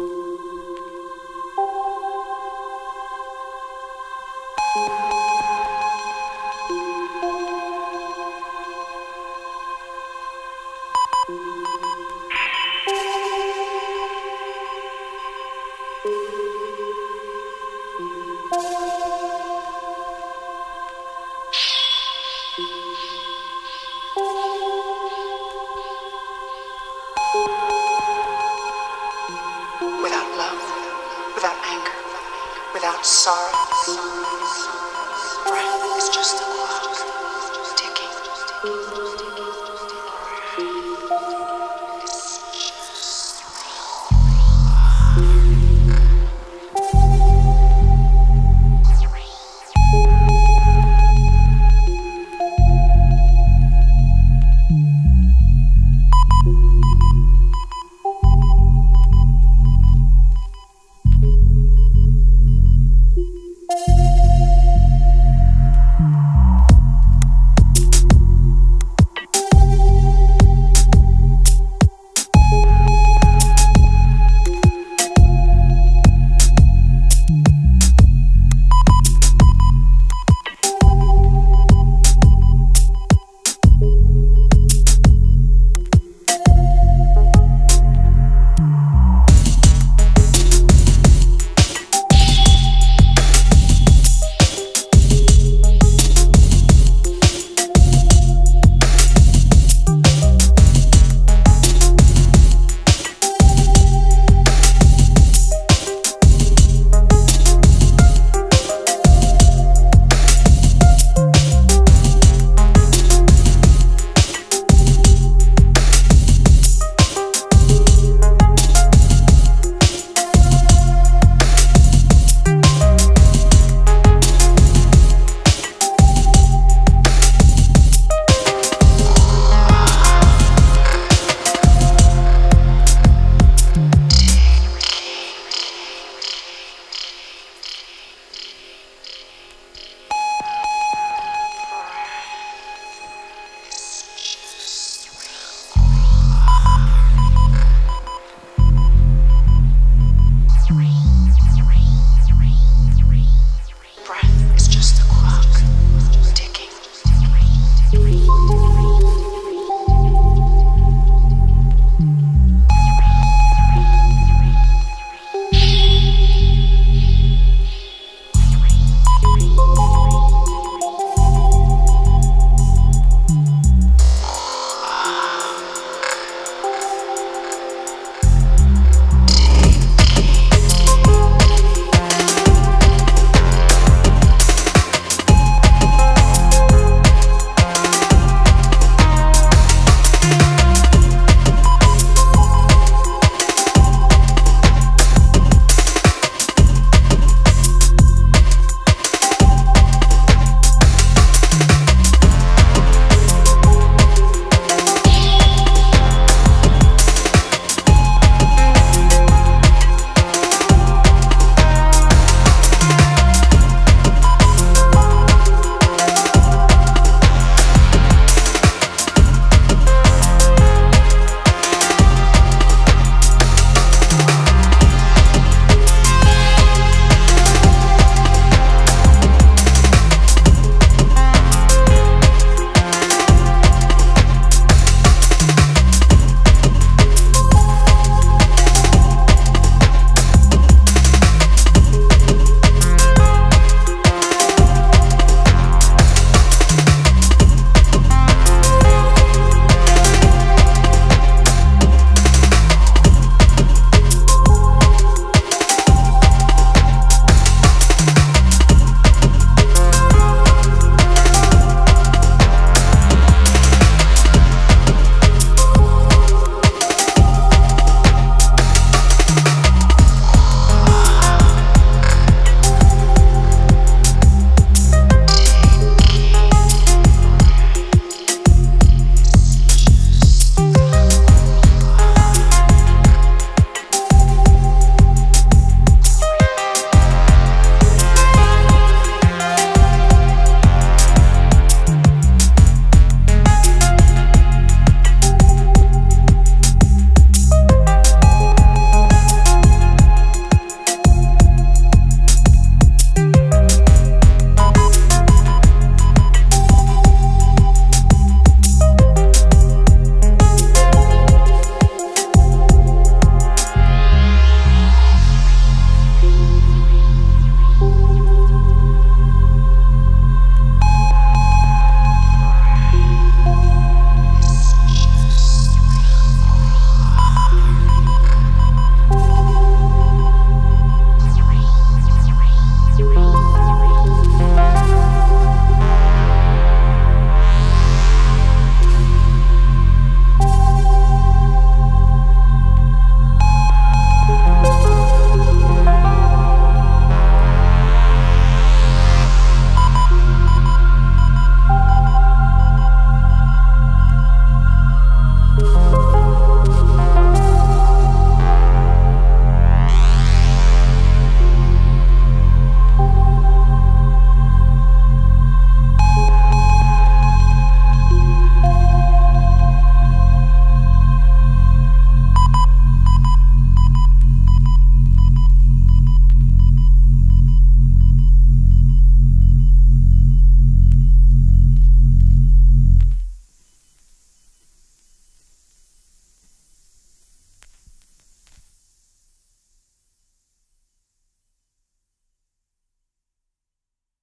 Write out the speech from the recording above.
Without anger, without sorrow. Breath is just a clock ticking.